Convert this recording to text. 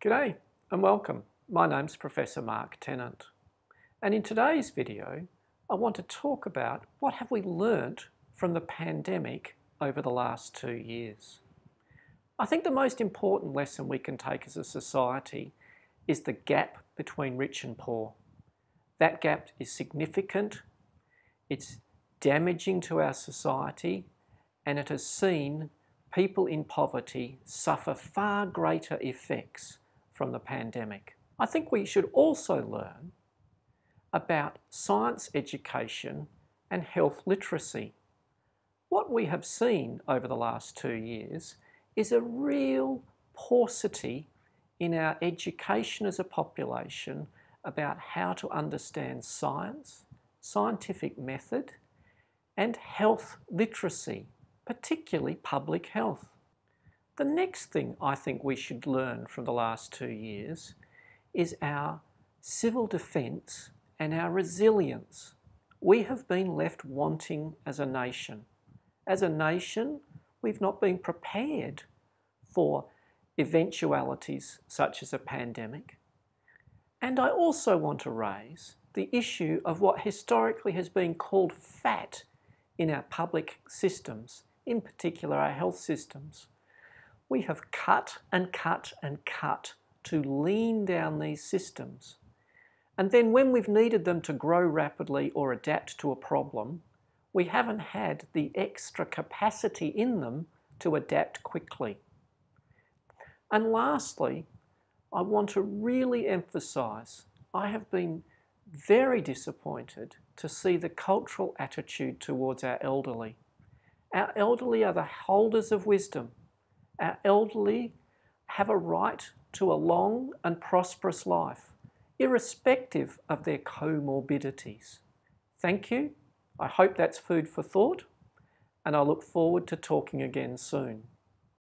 G'day and welcome. My name's Professor Marc Tennant. And in today's video, I want to talk about what have we learnt from the pandemic over the last two years. I think the most important lesson we can take as a society is the gap between rich and poor. That gap is significant, it's damaging to our society, and it has seen people in poverty suffer far greater effects from the pandemic. I think we should also learn about science education and health literacy. What we have seen over the last two years is a real paucity in our education as a population about how to understand science, scientific method, and health literacy, particularly public health. The next thing I think we should learn from the last two years is our civil defence and our resilience. We have been left wanting as a nation. As a nation, we've not been prepared for eventualities such as a pandemic. And I also want to raise the issue of what historically has been called fat in our public systems, in particular our health systems we have cut and cut and cut to lean down these systems. And then when we've needed them to grow rapidly or adapt to a problem, we haven't had the extra capacity in them to adapt quickly. And lastly, I want to really emphasise I have been very disappointed to see the cultural attitude towards our elderly. Our elderly are the holders of wisdom our elderly have a right to a long and prosperous life, irrespective of their comorbidities. Thank you. I hope that's food for thought, and I look forward to talking again soon.